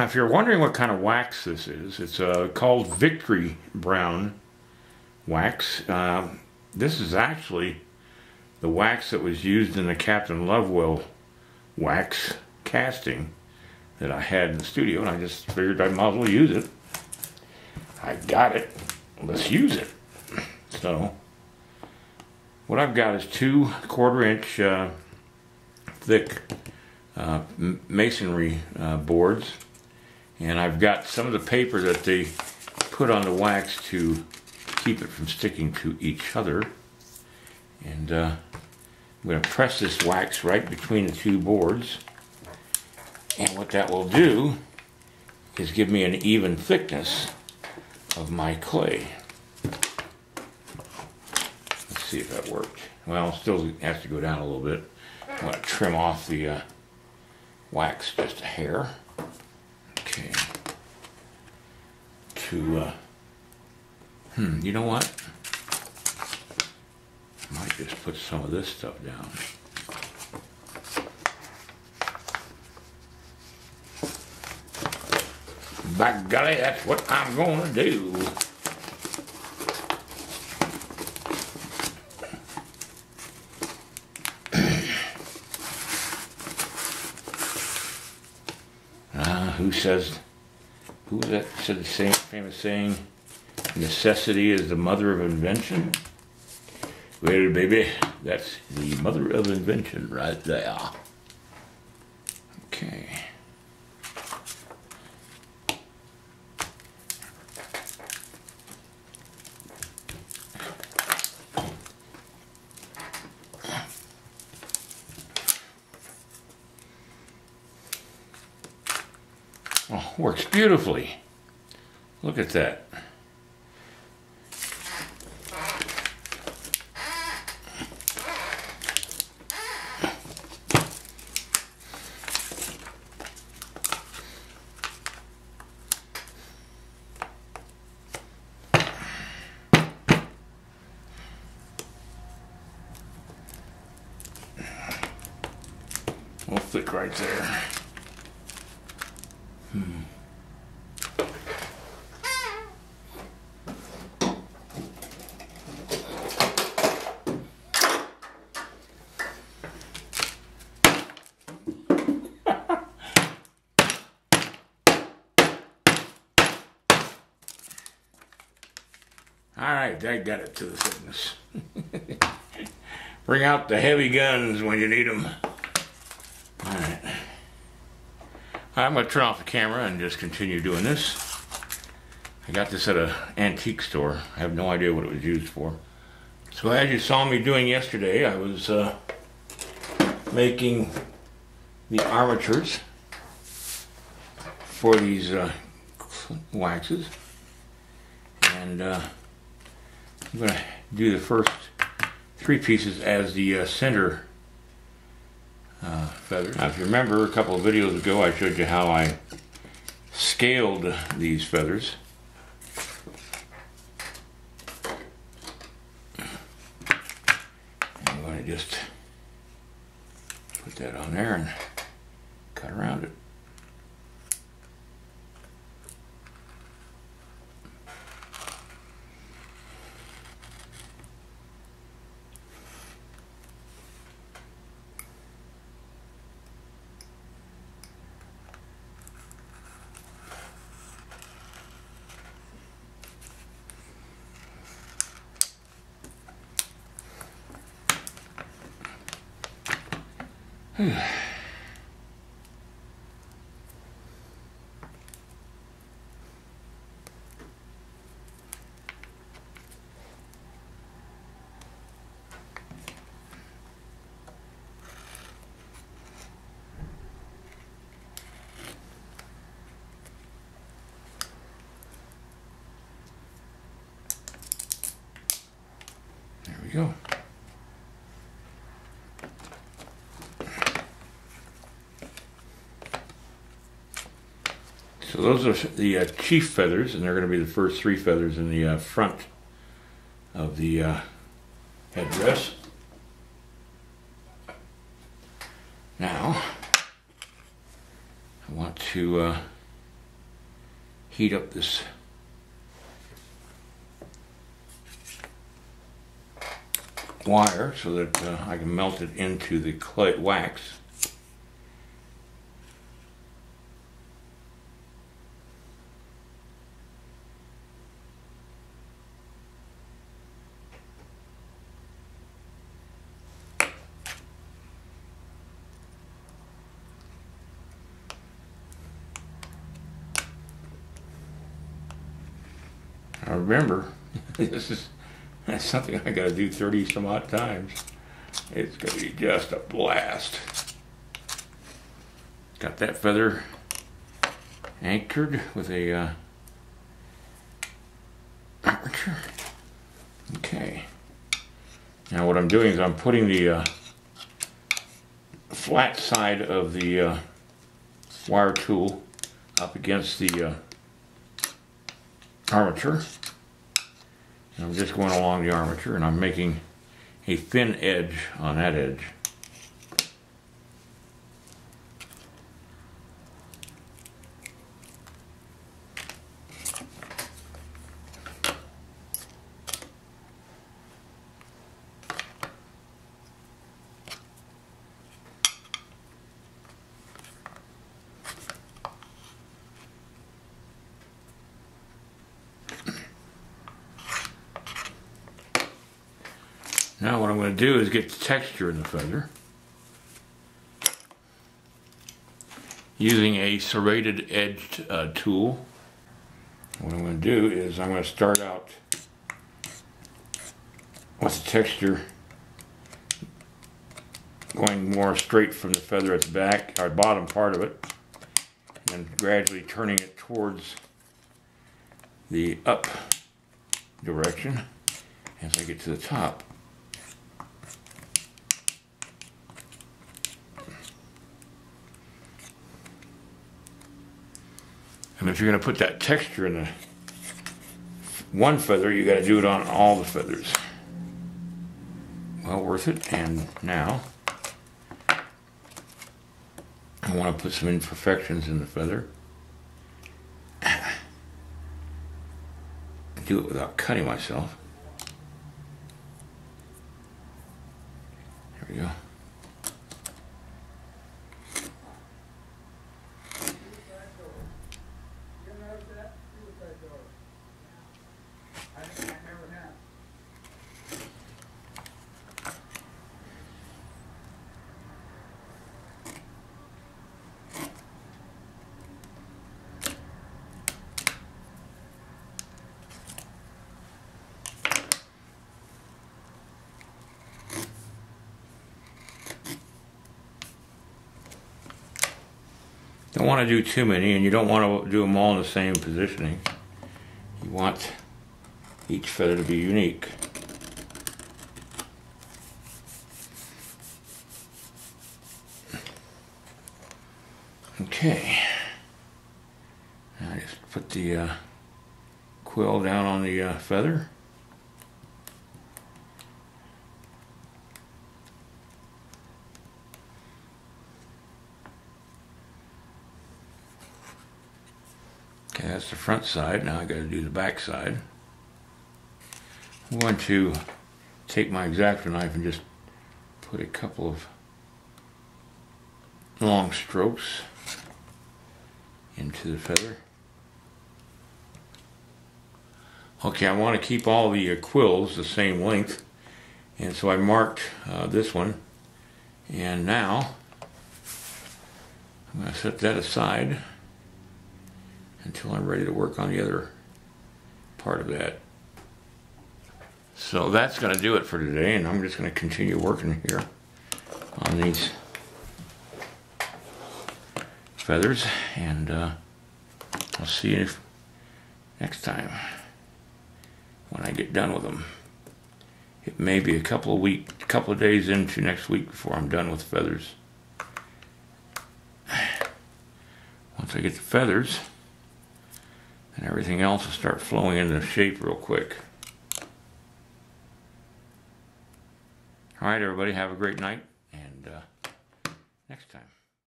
Now, if you're wondering what kind of wax this is, it's uh, called Victory Brown wax. Uh, this is actually the wax that was used in the Captain Lovewell wax casting that I had in the studio, and I just figured I might as well use it. I got it. Let's use it. So, what I've got is two quarter inch uh, thick uh, Masonite uh, boards and I've got some of the paper that they put on the wax to keep it from sticking to each other. And uh, I'm going to press this wax right between the two boards. And what that will do is give me an even thickness of my clay. Let's see if that worked. Well, still has to go down a little bit. I'm going to trim off the uh, wax just a hair. Okay. To, uh, hmm, you know what? I might just put some of this stuff down. By golly, that's what I'm gonna do. Who says, who was that said the same famous saying, necessity is the mother of invention? Well, baby, that's the mother of invention right there. Okay. Oh, works beautifully. Look at that. We'll right there. Hmm. All I got it to the thickness. Bring out the heavy guns when you need them. All right. I'm going to turn off the camera and just continue doing this. I got this at an antique store. I have no idea what it was used for. So as you saw me doing yesterday, I was uh, making the armatures for these uh, waxes. And uh, I'm going to do the first three pieces as the uh, center uh, feathers. Now, if you remember a couple of videos ago, I showed you how I scaled these feathers. I'm going to just put that on there and cut around it. There we go. Those are the uh, chief feathers, and they're going to be the first three feathers in the uh, front of the uh, headdress. Now, I want to uh, heat up this wire so that uh, I can melt it into the clay wax. I remember, this is that's something I got to do 30 some odd times. It's going to be just a blast. Got that feather anchored with a uh, armature. Okay. Now what I'm doing is I'm putting the uh, flat side of the uh, wire tool up against the uh, armature. I'm just going along the armature and I'm making a thin edge on that edge. Now what I'm going to do is get the texture in the feather. Using a serrated edged uh, tool. What I'm going to do is I'm going to start out with the texture going more straight from the feather at the back, or bottom part of it, and gradually turning it towards the up direction as I get to the top. And if you're going to put that texture in the one feather, you got to do it on all the feathers. Well worth it. And now I want to put some imperfections in the feather. Do it without cutting myself. There we go. Don't want to do too many, and you don't want to do them all in the same positioning. You want each feather to be unique. Okay. I just put the uh, quill down on the uh, feather. That's the front side. Now I got to do the back side. I'm going to take my X-Acto knife and just put a couple of long strokes into the feather. Okay, I want to keep all the uh, quills the same length, and so I marked uh, this one. And now I'm going to set that aside until I'm ready to work on the other part of that. So that's going to do it for today, and I'm just going to continue working here on these feathers, and uh, I'll see you next time when I get done with them. It may be a couple of week, couple of days into next week before I'm done with feathers. Once I get the feathers, and everything else will start flowing into shape real quick. All right, everybody, have a great night, and uh, next time.